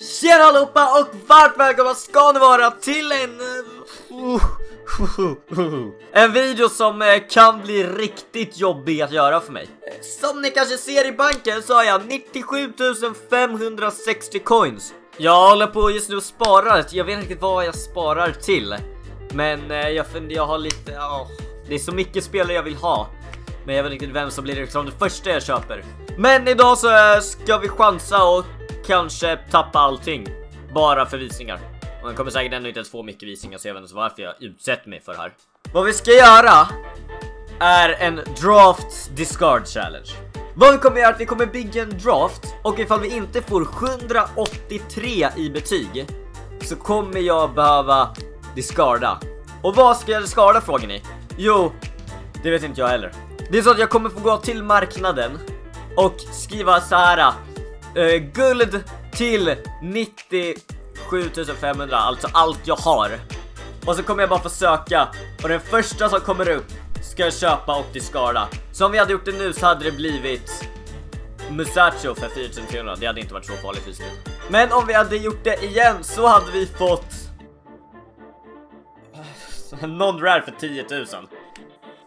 Tjena allihopa och varmt välkomna ska ni vara till en... uh, En video som eh, kan bli riktigt jobbig att göra för mig. Som ni kanske ser i banken så har jag 97 560 coins. Jag håller på just nu och sparar, jag vet inte vad jag sparar till. Men eh, jag funderar, jag har lite, Oh, det är så mycket spelare jag vill ha. Men jag vet inte vem som blir liksom det första jag köper. Men idag så ska vi chansa och kanske tappa allting. Bara för visningar. Och jag kommer säkert ändå inte ens få mycket visningar så jag vet inte varför jag utsätter mig för det här. Vad vi ska göra är en draft discard challenge. Vad vi kommer göra är att vi kommer bygga en draft och ifall vi inte får 183 i betyg så kommer jag behöva discarda. Och vad ska jag discarda frågar ni? Jo, det vet inte jag heller. Det är så att jag kommer få gå till marknaden och skriva så här eh, guld till 97.500, alltså allt jag har. Och så kommer jag bara få söka och den första som kommer upp ska jag köpa och discarda. Så om vi hade gjort det nu så hade det blivit Musacho för 4300. Det hade inte varit så farligt fysiskt. Men om vi hade gjort det igen så hade vi fått Non-rare för 10 000.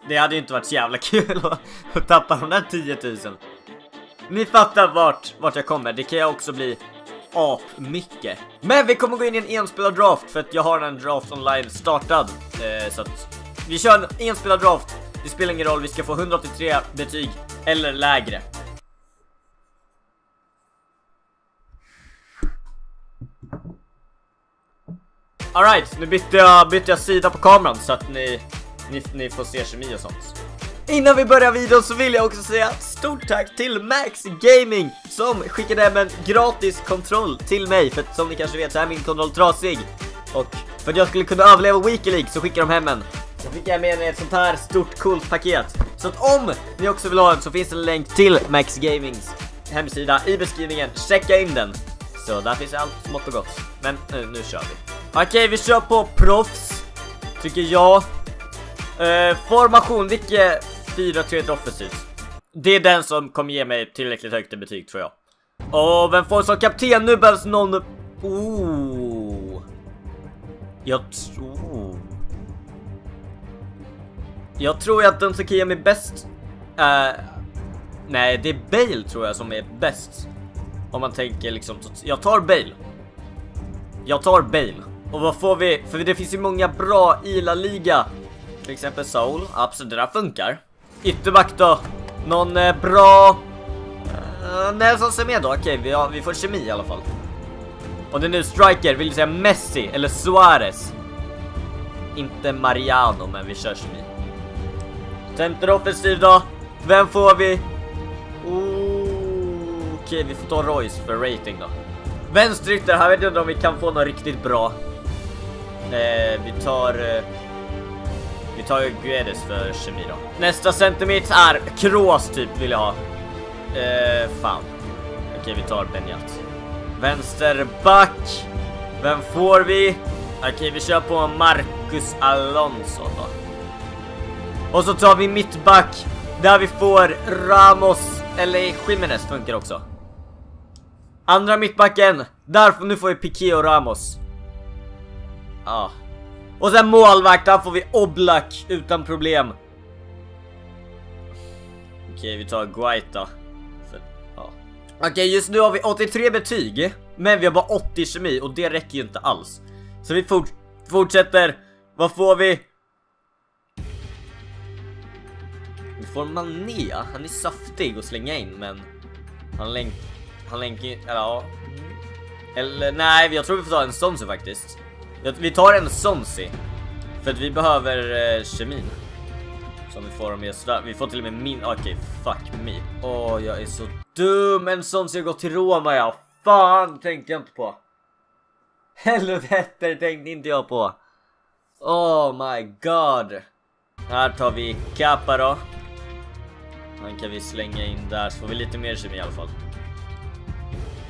Det hade ju inte varit så jävla kul att, att tappa de där 10 000. Ni fattar vart, vart jag kommer. Det kan jag också bli ap mycket. Men vi kommer gå in i en enspelad draft för att jag har en draft online startad. Eh, så att vi kör en enspelad draft. Det spelar ingen roll, vi ska få 183 betyg eller lägre. Alright, nu bytte jag, bytte jag sida på kameran så att ni, ni, ni får se kemi och sånt. Innan vi börjar videon så vill jag också säga stort tack till Max Gaming som skickade hem en gratis kontroll till mig för att som ni kanske vet så är min kontroll trasig. Och för att jag skulle kunna överleva Weekly League så skickade de hem en. Så fick jag med mig ett sånt här stort coolt paket. Så att om ni också vill ha en så finns det en länk till Max Gamings hemsida i beskrivningen. Checka in den. Så där finns allt smått och gott. Men nu, nu kör vi. Okej, vi kör på proffs. Tycker jag. Eh, formation, vilket 4-3 offensivt. Det är den som kommer ge mig tillräckligt högt i betyg tror jag. Och vem får som kapten? Nu behövs någon... Oh. Jag tror... Jag tror att den som kan ge mig bäst... Uh, nej, det är Bale tror jag som är bäst. Om man tänker liksom... Jag tar Bale. Jag tar Bale. Och vad får vi? För det finns ju många bra i La Liga. Till exempel Soul. Absolut, det där funkar. Ytterback då? Någon eh, bra... Eh, uh, Nelson då, okej vi, har, vi får kemi i alla fall. Och det är nu striker, vill du säga Messi eller Suarez? Inte Mariano, men vi kör kemi. Center offensiv då? Vem får vi? Oh, okej, vi får ta Royce för rating då. Vänsterytter, här vet jag inte om vi kan få något riktigt bra. Eh, vi tar... Eh, vi tar ju Guedes för kemi då. Nästa centimeter är Kroos typ vill jag ha. Eh, fan. Okej, vi tar Benjat. Vänsterback. Vem får vi? Okej, vi kör på Marcus Alonso då. Och så tar vi mittback. Där vi får Ramos eller Jimenez funkar också. Andra mittbacken. Där, nu får vi Piqué och Ramos. Ja. Och sen målvakt, där får vi Oblak utan problem. Okej, vi tar Guaita. Ja. Okej, just nu har vi 83 betyg. Men vi har bara 80 kemi och det räcker ju inte alls. Så vi fort fortsätter. Vad får vi? Vi får Mané. Han är saftig att slänga in men han länkar han länkar eller ja. Mm. Eller nej, jag tror vi får ta en Sonsi faktiskt. Vi tar en Sonsi. För att vi behöver eh, kemin. Som vi får om sådär. Vi får till och med min... Ah, okej, okay, fuck me. Åh, oh, jag är så dum. En Sonsi har gått till Roma, ja. Fan, tänkte jag inte på. Helvete, tänkte inte jag på. Oh my god. Här tar vi Kappa då. Han kan vi slänga in där så får vi lite mer kemi i alla fall.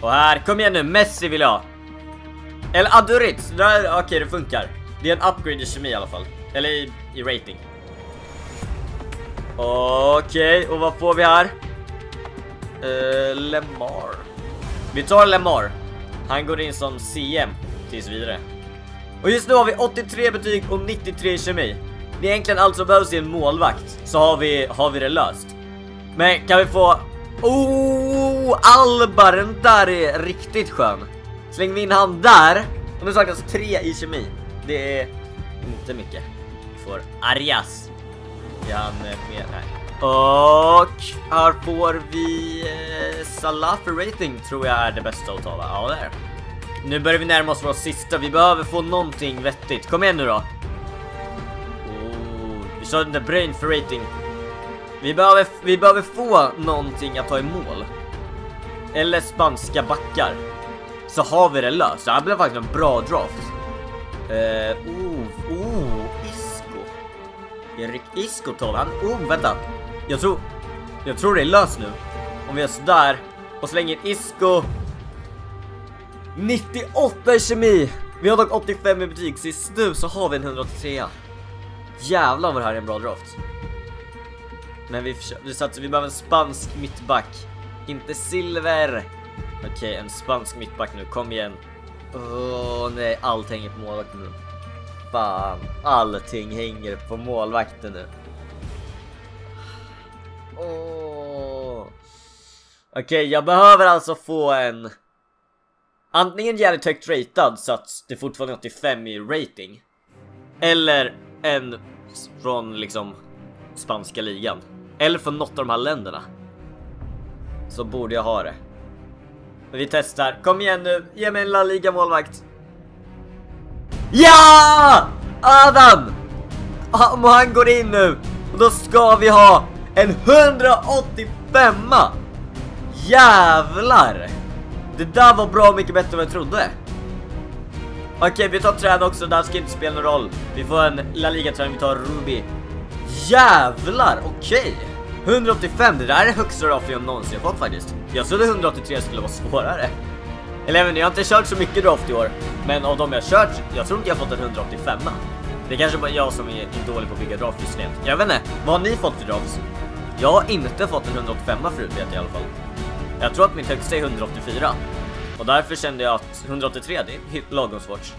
Och här, kom igen nu, Messi vill jag ha. Eller ah, där, okej okay, det funkar. Det är en upgrade i kemi i alla fall. Eller i, i rating. Okej, okay, och vad får vi här? Uh, Lemar. Vi tar Lemar. Han går in som CM tills vidare. Och just nu har vi 83 betyg och 93 i kemi. Det är egentligen allt som behövs i en målvakt, så har vi, har vi det löst. Men kan vi få... Oh, Alba, den där är riktigt skön. Slänger vi in han där, och nu saknas tre i kemi. Det är inte mycket. Får Arias. Är han eh, med? Nej. Och här får vi eh, Salah för rating tror jag är det bästa att tala. Ja, det är Nu börjar vi närma oss vår sista. Vi behöver få någonting vettigt. Kom igen nu då. Oh, vi kör den där brain för rating. Vi behöver, vi behöver få någonting att ta i mål. Eller spanska backar. Så har vi det löst. Det här blev faktiskt en bra draft. Eh, oh, oh, Isco. Erik Isco tar han. Oh, vänta. Jag tror, jag tror det är löst nu. Om vi gör sådär och slänger Isco. 98 i kemi. Vi har dock 85 i betyg, så just nu så har vi en 183. Jävlar vad det här är en bra draft. Men vi, vi satsar, vi behöver en spansk mittback. Inte silver. Okej, okay, en spansk mittback nu, kom igen. Åh oh, nej, allt hänger på målvakten nu. Fan, allting hänger på målvakten nu. Oh. Okej, okay, jag behöver alltså få en... Antingen jävligt högt ratad så att det fortfarande är 85 i rating. Eller en från liksom spanska ligan. Eller från något av de här länderna. Så borde jag ha det. Vi testar. Kom igen nu, ge mig en La Liga målvakt. Ja! Adam! Om han går in nu, då ska vi ha en 185 Jävlar! Det där var bra mycket bättre än vad jag trodde. Okej, vi tar träd också, det här ska inte spela någon roll. Vi får en La Liga träd, vi tar Ruby. Jävlar, okej. 185, det där är högsta draft jag någonsin fått faktiskt. Jag trodde 183 skulle vara svårare. Eller jag, vet, jag har inte kört så mycket draft i år, men av de jag kört, jag tror inte jag fått en 185. Det är kanske bara jag som är dålig på att bygga draftsystem. Jag vet inte, vad har ni fått för drafts? Jag har inte fått en 185 förut vet jag i alla fall. Jag tror att mitt högsta är 184. Och därför kände jag att 183 det är lagom svårt.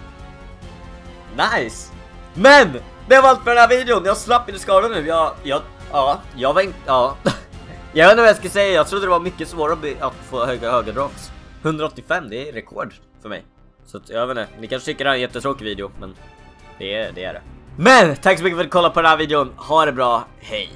Nice! Men! Det var allt för den här videon, jag slapp inte skada nu, jag, jag, ja, jag var inte, ja. jag vet inte vad jag ska säga, jag trodde det var mycket svårare att få höga, höga drops. 185, det är rekord för mig. Så jag vet inte, ni kanske tycker det här är en jättetråkig video, men det är det. Är det. Men tack så mycket för att du kollade på den här videon, ha det bra, hej!